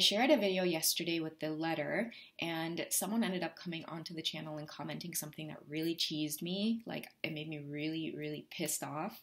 shared a video yesterday with the letter, and someone ended up coming onto the channel and commenting something that really cheesed me. Like, it made me really, really pissed off.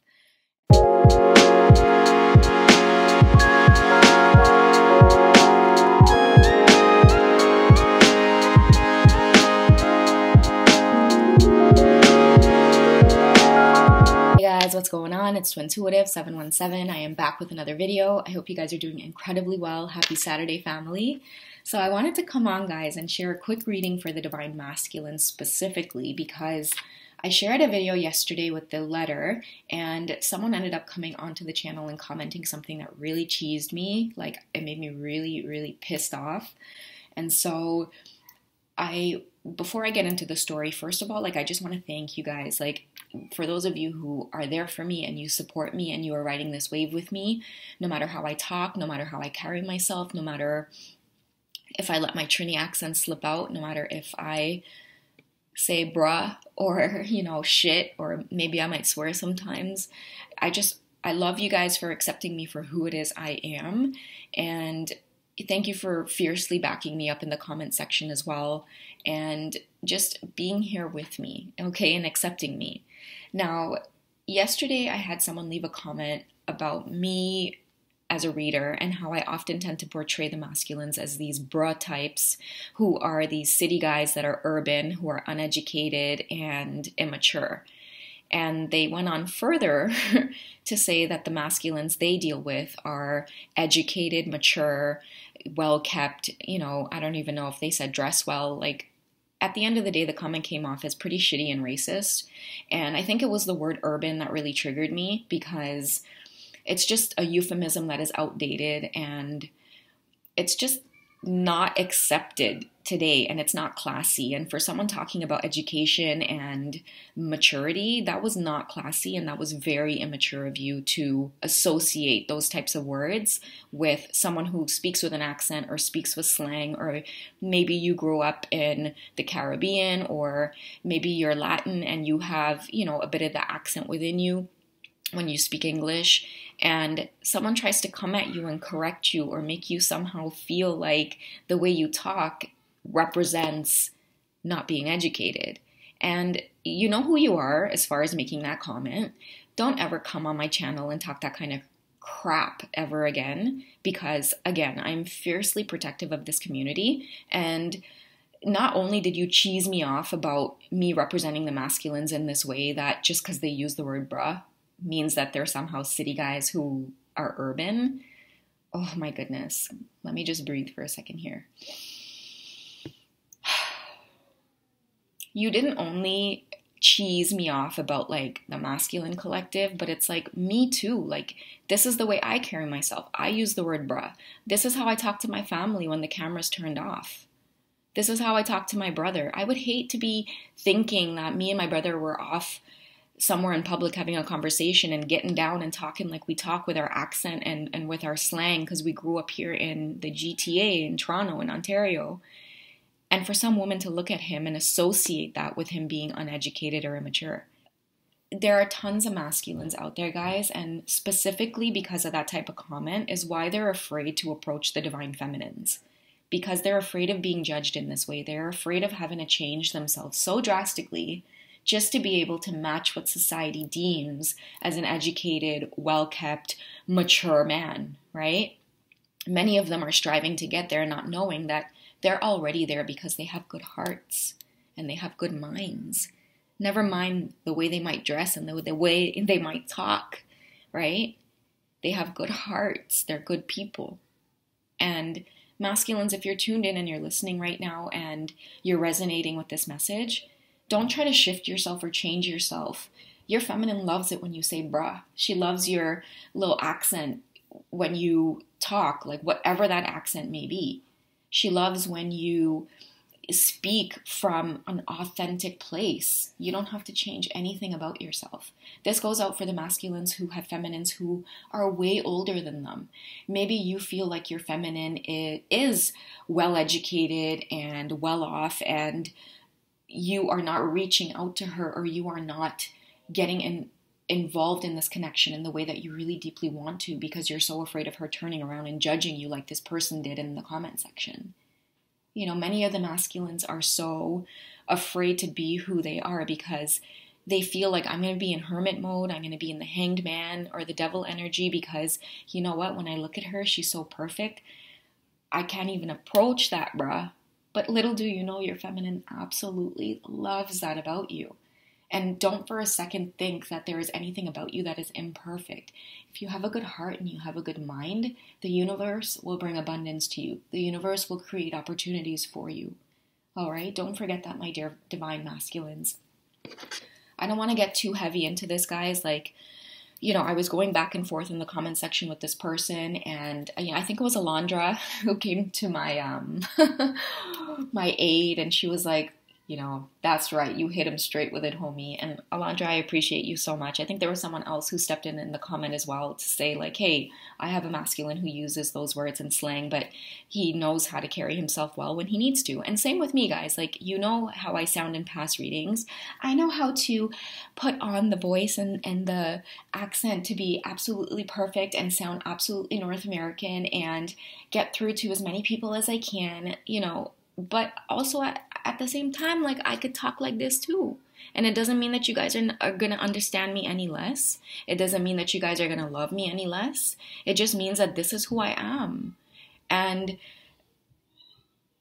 Guys, what's going on? It's Twintuitive717. I am back with another video. I hope you guys are doing incredibly well. Happy Saturday, family. So I wanted to come on, guys, and share a quick reading for the Divine Masculine specifically because I shared a video yesterday with the letter, and someone ended up coming onto the channel and commenting something that really cheesed me. Like, it made me really, really pissed off. And so I before I get into the story, first of all, like I just want to thank you guys. Like for those of you who are there for me and you support me and you are riding this wave with me, no matter how I talk, no matter how I carry myself, no matter if I let my Trini accent slip out, no matter if I say bruh or, you know, shit, or maybe I might swear sometimes. I just, I love you guys for accepting me for who it is I am. And thank you for fiercely backing me up in the comment section as well and just being here with me, okay, and accepting me. Now, yesterday I had someone leave a comment about me as a reader and how I often tend to portray the masculines as these bruh types who are these city guys that are urban, who are uneducated and immature. And they went on further to say that the masculines they deal with are educated, mature, well kept. You know, I don't even know if they said dress well. Like, at the end of the day, the comment came off as pretty shitty and racist. And I think it was the word urban that really triggered me because it's just a euphemism that is outdated and it's just not accepted today and it's not classy. And for someone talking about education and maturity, that was not classy and that was very immature of you to associate those types of words with someone who speaks with an accent or speaks with slang, or maybe you grew up in the Caribbean or maybe you're Latin and you have, you know, a bit of the accent within you when you speak English and someone tries to come at you and correct you or make you somehow feel like the way you talk represents not being educated. And you know who you are as far as making that comment. Don't ever come on my channel and talk that kind of crap ever again because, again, I'm fiercely protective of this community. And not only did you cheese me off about me representing the masculines in this way, that just because they use the word bruh means that they're somehow city guys who are urban. Oh my goodness. Let me just breathe for a second here. You didn't only cheese me off about like the masculine collective, but it's like me too. Like, this is the way I carry myself. I use the word bruh. This is how I talk to my family when the camera's turned off. This is how I talk to my brother. I would hate to be thinking that me and my brother were off somewhere in public having a conversation and getting down and talking like we talk with our accent and, and with our slang because we grew up here in the GTA in Toronto in Ontario. And for some woman to look at him and associate that with him being uneducated or immature. There are tons of masculines out there, guys, and specifically because of that type of comment is why they're afraid to approach the divine feminines. Because they're afraid of being judged in this way. They're afraid of having to change themselves so drastically just to be able to match what society deems as an educated, well kept, mature man, right? Many of them are striving to get there, not knowing that they're already there because they have good hearts and they have good minds. Never mind the way they might dress and the, the way they might talk, right? They have good hearts, they're good people. And masculines, if you're tuned in and you're listening right now and you're resonating with this message, don't try to shift yourself or change yourself. Your feminine loves it when you say bruh. She loves your little accent when you talk, like whatever that accent may be. She loves when you speak from an authentic place. You don't have to change anything about yourself. This goes out for the masculines who have feminines who are way older than them. Maybe you feel like your feminine is well educated and well off and you are not reaching out to her or you are not getting in involved in this connection in the way that you really deeply want to because you're so afraid of her turning around and judging you like this person did in the comment section. You know, many of the masculines are so afraid to be who they are because they feel like I'm going to be in hermit mode, I'm going to be in the hanged man or the devil energy because you know what, when I look at her, she's so perfect. I can't even approach that, bruh. But little do you know, your feminine absolutely loves that about you. And don't for a second think that there is anything about you that is imperfect. If you have a good heart and you have a good mind, the universe will bring abundance to you. The universe will create opportunities for you. All right? Don't forget that, my dear divine masculines. I don't want to get too heavy into this, guys. Like, you know, I was going back and forth in the comment section with this person, and uh, I think it was Alondra who came to my um my aid, and she was like, you know, that's right, you hit him straight with it, homie. And Alondra, I appreciate you so much. I think there was someone else who stepped in in the comment as well to say, like, hey, I have a masculine who uses those words in slang, but he knows how to carry himself well when he needs to. And same with me, guys. Like, you know how I sound in past readings. I know how to put on the voice and, and the accent to be absolutely perfect and sound absolutely North American and get through to as many people as I can, you know, but also at, at the same time, like I could talk like this too. And it doesn't mean that you guys are, are going to understand me any less. It doesn't mean that you guys are going to love me any less. It just means that this is who I am. And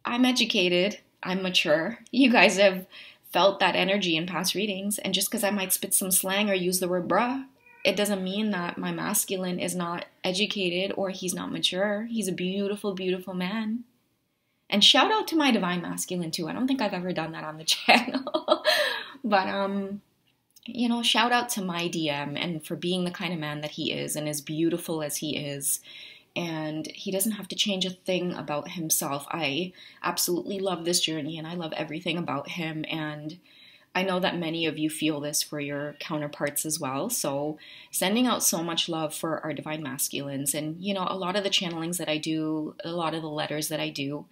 I'm educated, I'm mature. You guys have felt that energy in past readings. And just because I might spit some slang or use the word bruh, it doesn't mean that my masculine is not educated or he's not mature. He's a beautiful, beautiful man. And shout out to my divine masculine too. I don't think I've ever done that on the channel. but um you know, shout out to my DM and for being the kind of man that he is and as beautiful as he is. And he doesn't have to change a thing about himself. I absolutely love this journey and I love everything about him. And I know that many of you feel this for your counterparts as well. So, sending out so much love for our divine masculines. And, you know, a lot of the channelings that I do, a lot of the letters that I do,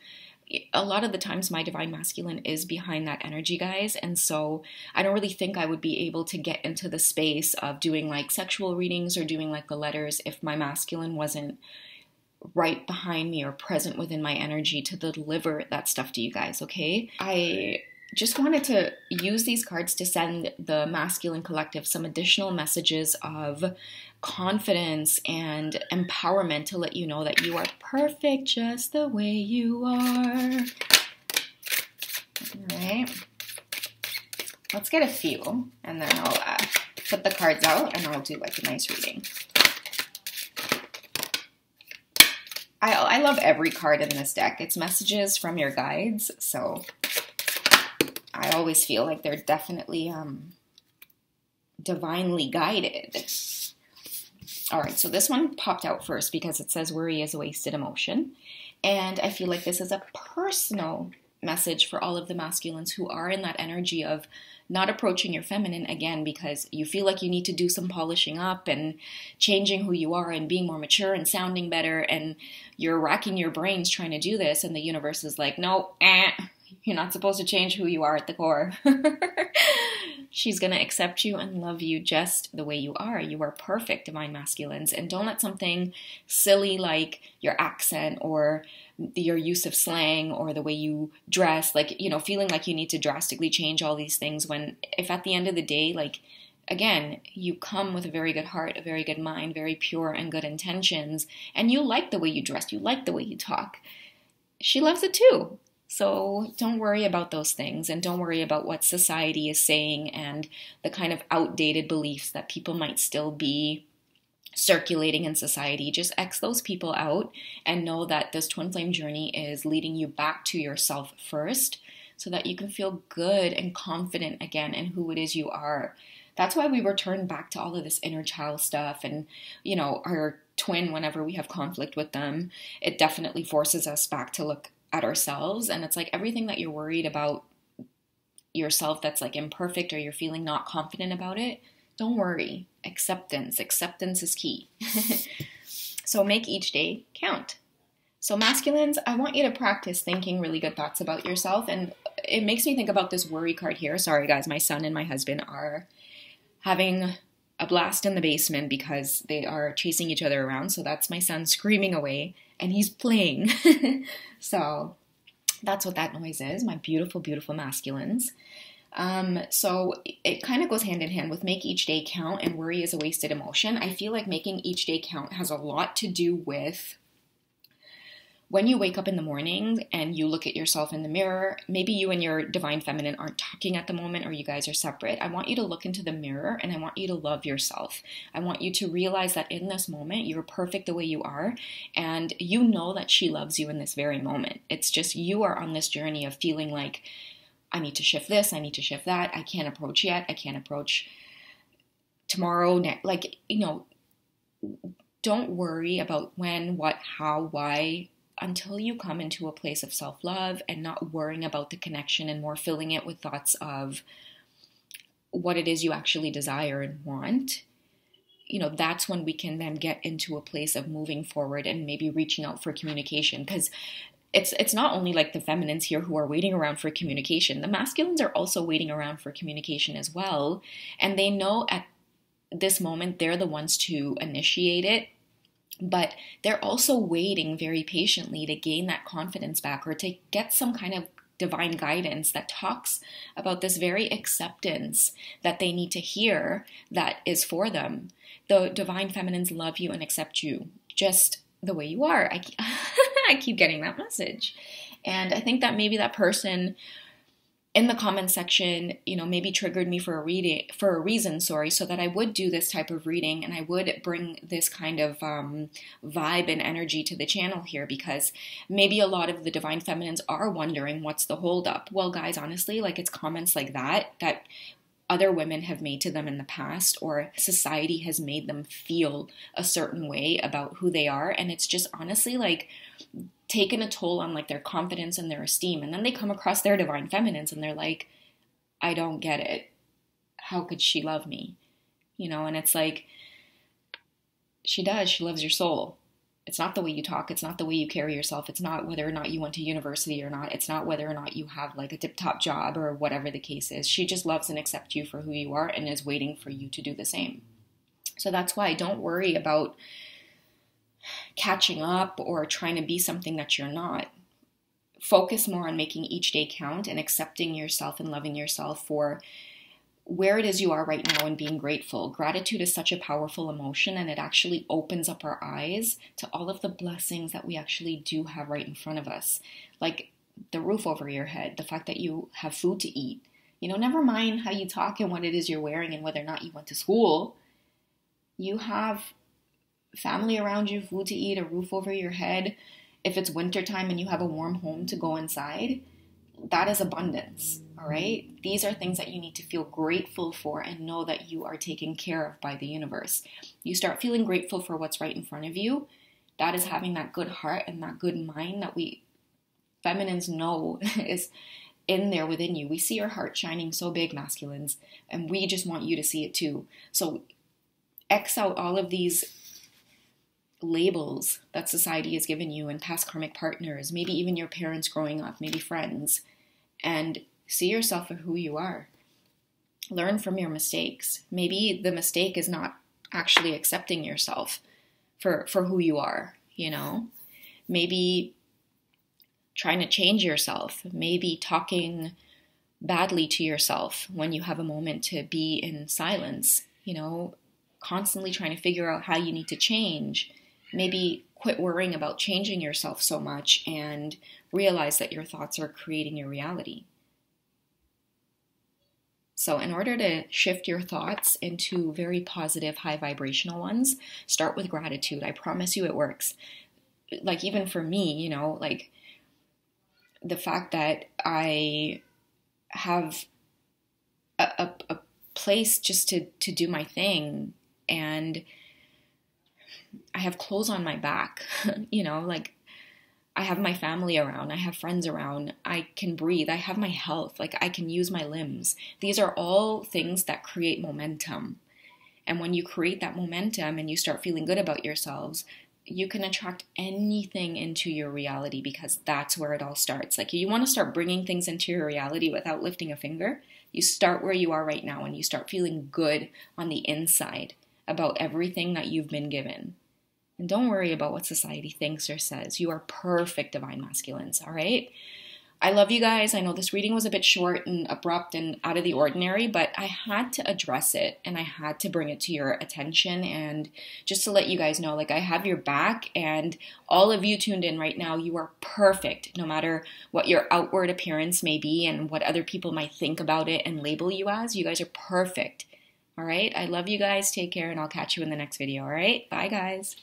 a lot of the times my divine masculine is behind that energy, guys. And so I don't really think I would be able to get into the space of doing like sexual readings or doing like the letters if my masculine wasn't right behind me or present within my energy to deliver that stuff to you guys, okay? I just wanted to use these cards to send the masculine collective some additional messages of confidence and empowerment to let you know that you are perfect just the way you are. All right. Let's get a few and then I'll uh, put the cards out and I'll do like a nice reading. I, I love every card in this deck. It's messages from your guides, so I always feel like they're definitely um, divinely guided. All right, so this one popped out first because it says worry is a wasted emotion. And I feel like this is a personal message for all of the masculines who are in that energy of not approaching your feminine again because you feel like you need to do some polishing up and changing who you are and being more mature and sounding better and you're racking your brains trying to do this and the universe is like no eh, you're not supposed to change who you are at the core She's going to accept you and love you just the way you are. You are perfect, divine masculines. And don't let something silly like your accent or your use of slang or the way you dress, like, you know, feeling like you need to drastically change all these things when, if at the end of the day, like, again, you come with a very good heart, a very good mind, very pure and good intentions, and you like the way you dress, you like the way you talk. She loves it too. So don't worry about those things and don't worry about what society is saying and the kind of outdated beliefs that people might still be circulating in society. Just X those people out and know that this twin flame journey is leading you back to yourself first so that you can feel good and confident again in who it is you are. That's why we return back to all of this inner child stuff and, you know, our twin whenever we have conflict with them. It definitely forces us back to look at ourselves and it's like everything that you're worried about yourself that's like imperfect or you're feeling not confident about it don't worry. Acceptance. Acceptance is key. So make each day count. So masculines i want you to practice thinking really good thoughts about yourself and it makes me think about this worry card here. Sorry guys. My son and my husband are having a blast in the basement because they are chasing each other around. So that's my son screaming away and he's playing. so that's what that noise is, my beautiful, beautiful masculines. Um, so it kind of goes hand in hand with make each day count and worry is a wasted emotion. I feel like making each day count has a lot to do with when you wake up in the morning and you look at yourself in the mirror, maybe you and your divine feminine aren't talking at the moment or you guys are separate. I want you to look into the mirror and I want you to love yourself. I want you to realize that in this moment, you're perfect the way you are and you know that she loves you in this very moment. It's just you are on this journey of feeling like, I need to shift this, I need to shift that, I can't approach yet, I can't approach tomorrow. Like, you know, don't worry about when, what, how, why until you come into a place of self love and not worrying about the connection and more filling it with thoughts of what it is you actually desire and want, you know, that's when we can then get into a place of moving forward and maybe reaching out for communication. Because it's it's not only like the feminines here who are waiting around for communication. The masculines are also waiting around for communication as well. And they know at this moment they're the ones to initiate it but they're also waiting very patiently to gain that confidence back or to get some kind of divine guidance that talks about this very acceptance that they need to hear that is for them. The divine feminines love you and accept you just the way you are. I, I keep getting that message. And I think that maybe that person in the comment section, you know, maybe triggered me for a reading for a reason, sorry, so that I would do this type of reading and I would bring this kind of um, vibe and energy to the channel here because maybe a lot of the divine feminines are wondering what's the holdup. Well, guys, honestly, like it's comments like that that other women have made to them in the past or society has made them feel a certain way about who they are and it's just honestly like taken a toll on like their confidence and their esteem and then they come across their divine feminines and they're like i don't get it. How could she love me? You know and it's like she does. She loves your soul. It's not the way you talk. It's not the way you carry yourself. It's not whether or not you went to university or not. It's not whether or not you have like a tip top job or whatever the case is. She just loves and accepts you for who you are and is waiting for you to do the same. So that's why don't worry about catching up or trying to be something that you're not. Focus more on making each day count and accepting yourself and loving yourself for where it is you are right now and being grateful. Gratitude is such a powerful emotion and it actually opens up our eyes to all of the blessings that we actually do have right in front of us. Like the roof over your head, the fact that you have food to eat. You know, never mind how you talk and what it is you're wearing and whether or not you went to school. You have family around you, food to eat, a roof over your head, if it's wintertime and you have a warm home to go inside, that is abundance. All right. These are things that you need to feel grateful for and know that you are taken care of by the universe. You start feeling grateful for what's right in front of you. That is having that good heart and that good mind that we feminines know is in there within you. We see your heart shining so big, masculines, and we just want you to see it too. So X out all of these labels that society has given you and past karmic partners, maybe even your parents growing up, maybe friends, and see yourself for who you are. Learn from your mistakes. Maybe the mistake is not actually accepting yourself for, for who you are, you know? Maybe trying to change yourself, maybe talking badly to yourself when you have a moment to be in silence, you know, constantly trying to figure out how you need to change maybe quit worrying about changing yourself so much and realize that your thoughts are creating your reality. So, in order to shift your thoughts into very positive, high vibrational ones, start with gratitude. I promise you it works. Like, even for me, you know, like the fact that I have a, a, a place just to, to do my thing and I have clothes on my back, you know, like I have my family around, I have friends around, I can breathe, I have my health, like I can use my limbs. These are all things that create momentum. And when you create that momentum and you start feeling good about yourselves, you can attract anything into your reality because that's where it all starts. Like, you want to start bringing things into your reality without lifting a finger. You start where you are right now and you start feeling good on the inside about everything that you've been given. And don't worry about what society thinks or says. You are perfect, divine masculines, all right? I love you guys. I know this reading was a bit short and abrupt and out of the ordinary, but I had to address it and I had to bring it to your attention. And just to let you guys know, like, I have your back, and all of you tuned in right now, you are perfect, no matter what your outward appearance may be and what other people might think about it and label you as. You guys are perfect. All right. I love you guys. Take care, and I'll catch you in the next video. All right. Bye, guys.